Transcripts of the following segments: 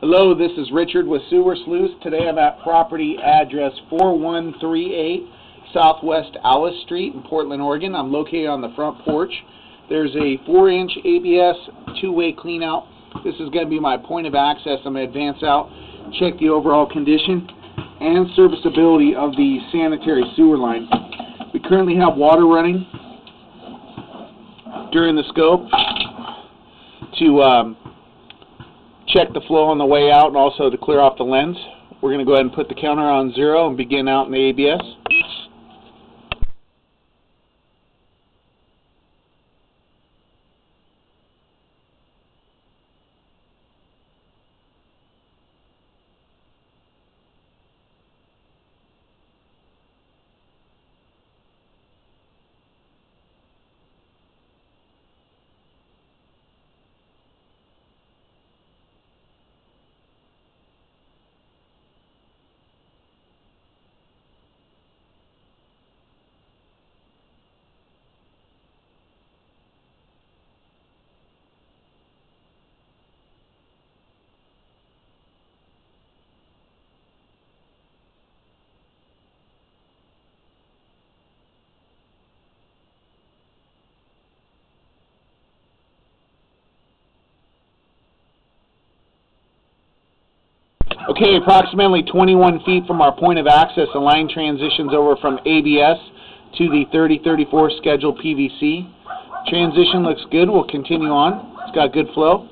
Hello, this is Richard with Sewer Sleuths. Today I'm at property address 4138 Southwest Alice Street in Portland, Oregon. I'm located on the front porch. There's a 4-inch ABS two-way cleanout. This is going to be my point of access. I'm going to advance out, check the overall condition and serviceability of the sanitary sewer line. We currently have water running during the scope to um, check the flow on the way out and also to clear off the lens. We're going to go ahead and put the counter on zero and begin out in the ABS. Okay, approximately 21 feet from our point of access, the line transitions over from ABS to the 3034 scheduled PVC. Transition looks good. We'll continue on. It's got good flow.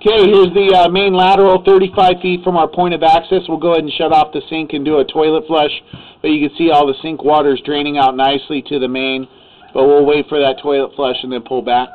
Okay, here's the uh, main lateral, 35 feet from our point of access. We'll go ahead and shut off the sink and do a toilet flush. But you can see all the sink water is draining out nicely to the main. But we'll wait for that toilet flush and then pull back.